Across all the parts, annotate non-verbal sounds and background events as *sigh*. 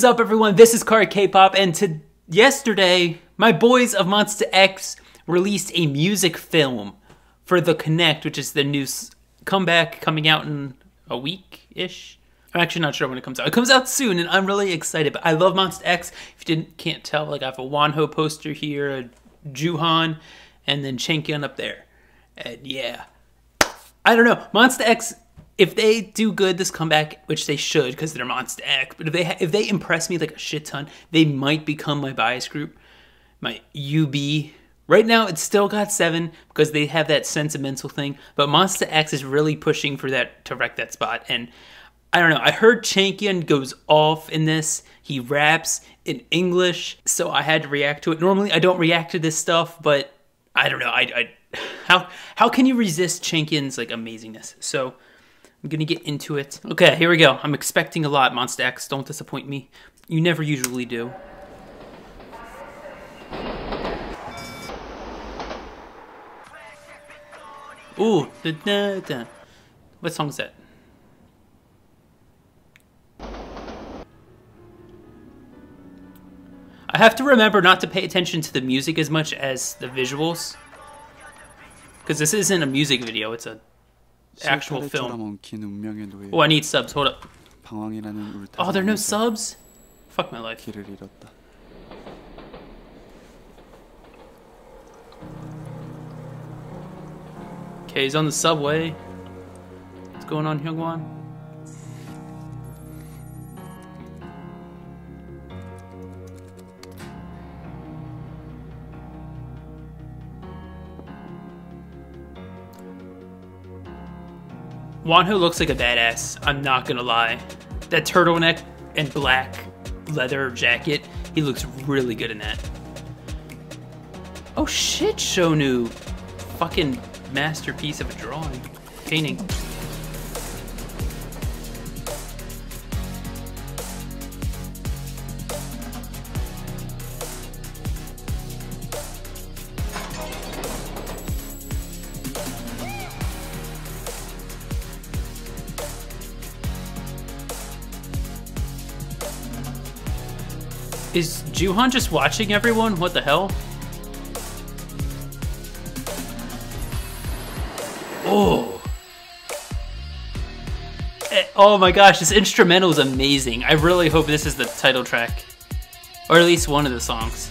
is up, everyone? This is Car K-pop, and to yesterday, my boys of Monsta X released a music film for the Connect, which is the new comeback coming out in a week ish. I'm actually not sure when it comes out. It comes out soon, and I'm really excited. But I love Monsta X. If you didn't can't tell, like I have a Wonho poster here, a Jooheon, and then Changkyun up there. And yeah, I don't know. Monsta X if they do good this comeback, which they should because they're Monsta X, but if they if they impress me like a shit ton, they might become my bias group, my UB. Right now, it's still GOT7 because they have that sentimental thing, but Monsta X is really pushing for that to wreck that spot. And I don't know. I heard Changkyun goes off in this. He raps in English, so I had to react to it. Normally, I don't react to this stuff, but I don't know. I, I *sighs* how how can you resist Changkyun's like amazingness? So I'm gonna get into it. Okay, here we go. I'm expecting a lot, Monsta X. Don't disappoint me. You never usually do. Ooh, da, da, da. what song is that? I have to remember not to pay attention to the music as much as the visuals. Because this isn't a music video, it's a actual film. Oh, I need subs. Hold up. Oh, there are no subs? Fuck my life. Okay, he's on the subway. What's going on, Hyungwon? Wonho looks like a badass. I'm not gonna lie. That turtleneck and black leather jacket, he looks really good in that. Oh shit, Shonu. Fucking masterpiece of a drawing. Painting. Is Jooheon just watching everyone? What the hell? Oh. Eh, oh my gosh, this instrumental is amazing. I really hope this is the title track. Or at least one of the songs.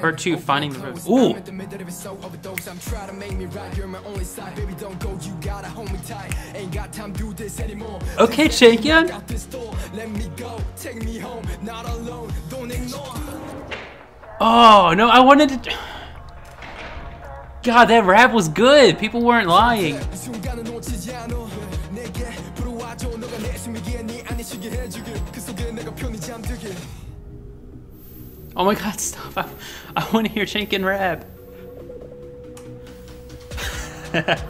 Part two, finding the road. Ooh. Okay, Changkyun. Oh no, I wanted to. God, that rap was good. People weren't lying. Oh my god, stop. *laughs* I, want to hear Changkyun rap. *laughs*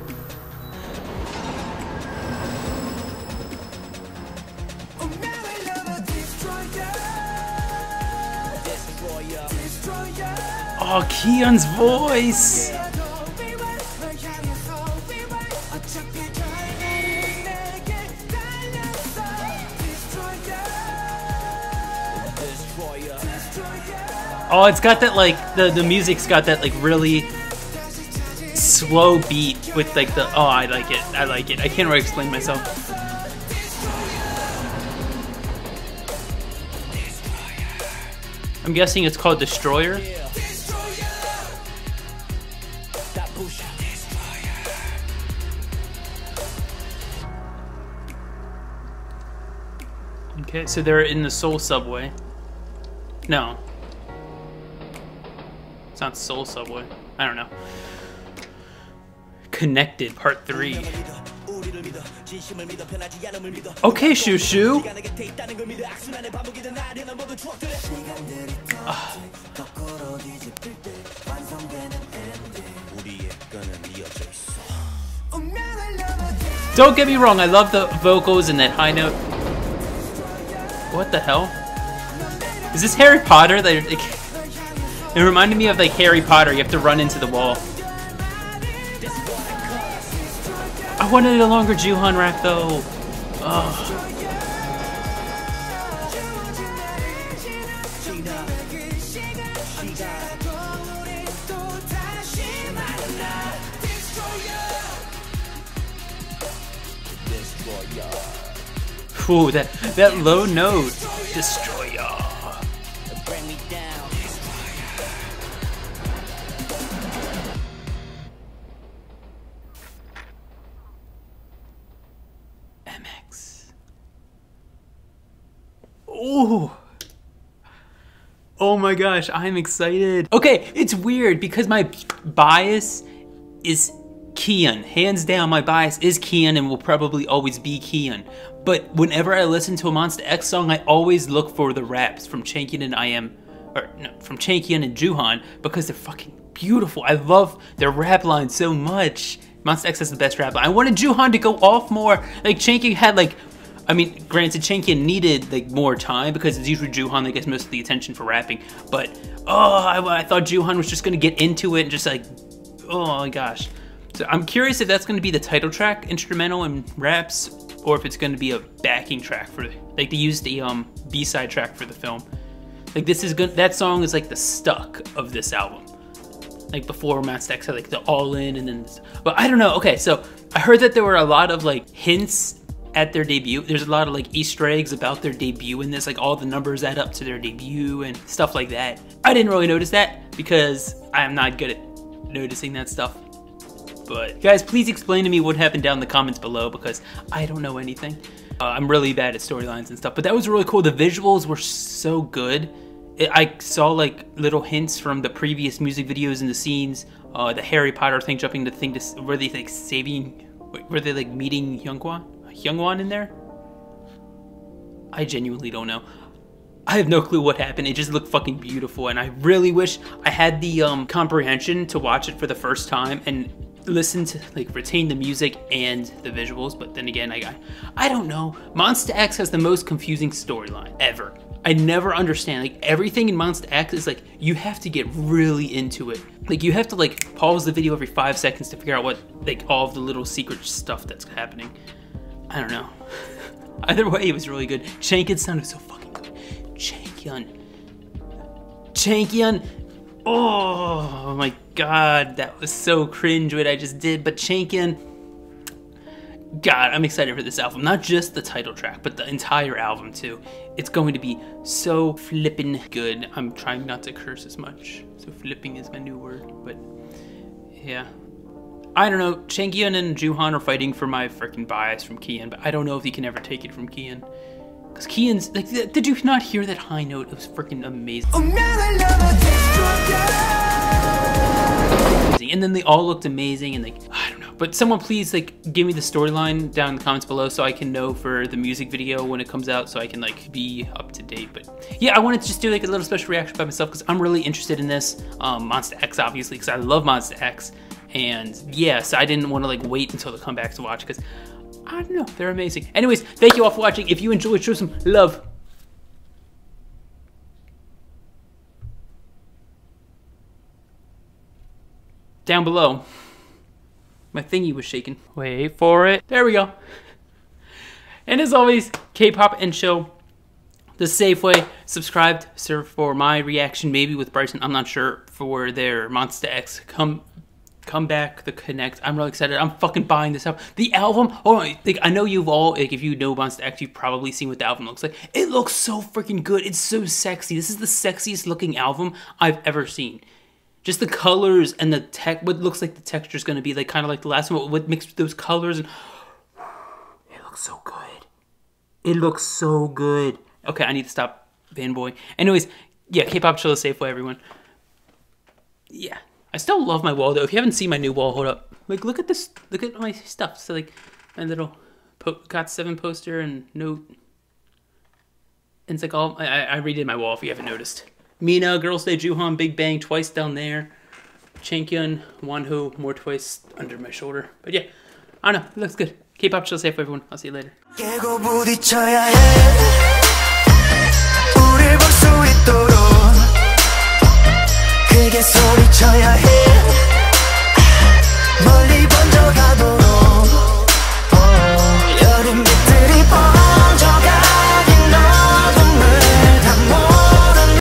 oh, Kihyun's voice! Oh, it's got that like the the music's got that like really slow beat with like the oh I like it I like it I can't really explain myself. I'm guessing it's called Destroyer. Okay, so they're in the Seoul subway. No, it's not Seoul Subway. I don't know. Connected, part three. Okay, Shoo Shoo. Ah. Don't get me wrong, I love the vocals and that high note. What the hell? Is this Harry Potter? That it reminded me of like Harry Potter, you have to run into the wall. I wanted a longer Jooheon rap though. Ugh. Ooh, that, that low note. Destroy Ooh. Oh my gosh, I'm excited. Okay, it's weird because my bias is Kihyun. Hands down, my bias is Kihyun and will probably always be Kihyun. But whenever I listen to a Monsta X song, I always look for the raps from Changkyun and I am, or no, from Changkyun and Jooheon because they're fucking beautiful. I love their rap line so much. Monsta X has the best rap line. I wanted Jooheon to go off more. Like Changkyun had like I mean, granted, Changkyun needed like more time because it's usually Jooheon that gets most of the attention for rapping. But oh, I, I thought Jooheon was just gonna get into it and just like, oh my gosh. So I'm curious if that's gonna be the title track, instrumental and raps, or if it's gonna be a backing track for like they used the um B-side track for the film. Like this is good. That song is like the stuck of this album. Like before Monsta X had like the all in and then, this, but I don't know. Okay, so I heard that there were a lot of like hints at their debut. There's a lot of like Easter eggs about their debut in this, like all the numbers add up to their debut and stuff like that. I didn't really notice that because I am not good at noticing that stuff. But guys, please explain to me what happened down in the comments below because I don't know anything. Uh, I'm really bad at storylines and stuff, but that was really cool. The visuals were so good. It, I saw like little hints from the previous music videos and the scenes. Uh, the Harry Potter thing, jumping the thing to were they like saving? Were they like meeting Younghwa? Youngwon in there? I genuinely don't know. I have no clue what happened. It just looked fucking beautiful, and I really wish I had the um, comprehension to watch it for the first time and listen to like retain the music and the visuals. But then again, I got I don't know. Monsta X has the most confusing storyline ever. I never understand. Like everything in Monsta X is like you have to get really into it. Like you have to like pause the video every five seconds to figure out what like all of the little secret stuff that's happening. I don't know. *laughs* Either way, it was really good. Changkyun sounded so fucking good. Changkyun. Changkyun. Oh my god, that was so cringe what I just did. But Changkyun. God, I'm excited for this album. Not just the title track, but the entire album too. It's going to be so flippin' good. I'm trying not to curse as much. So flipping is my new word, but yeah. I don't know. Changkyun and Jooheon are fighting for my freaking bias from Kihyun, but I don't know if he can ever take it from Kihyun. Because Kihyun's, like, did you not hear that high note? It was freaking amazing. And then they all looked amazing and like, I don't know. But someone please like give me the storyline down in the comments below so I can know for the music video when it comes out so I can like be up to date. But yeah, I wanted to just do like a little special reaction by myself because I'm really interested in this. Um, Monsta X obviously because I love Monsta X. And yes, I didn't want to like wait until the comeback to watch because I don't know, they're amazing. Anyways, thank you all for watching. If you enjoyed, show some love. Down below. My thingy was shaking. Wait for it. There we go. And as always, K-pop and show the safe way. Subscribe for my reaction, maybe with Bryson. I'm not sure for their Monsta X come come back the connect. I'm really excited. I'm fucking buying this album. The album oh like i know you've all like if you know monsta x you've probably seen what the album looks like. It looks so freaking good. It's so sexy. This is the sexiest looking album i've ever seen. Just the colors and the tech what looks like the texture is going to be like kind of like the last one what mixed with those colors and *sighs* it looks so good. It looks so good. Okay i need to stop fanboy anyways yeah k-pop chill the safe way everyone. Yeah I still love my wall though. If you haven't seen my new wall, hold up. Like, look at this. Look at my stuff. So like, my little po- GOT7 poster and note. And it's like all I, I redid my wall if you haven't noticed. Mina, Girls' Day, Jooheon, Big Bang, twice down there. Changkyun, Wonho, more twice under my shoulder. But yeah, I don't know. It looks good. Keep up, chill safe, everyone. I'll see you later. 내게 소리쳐야 해. 멀리 번져가도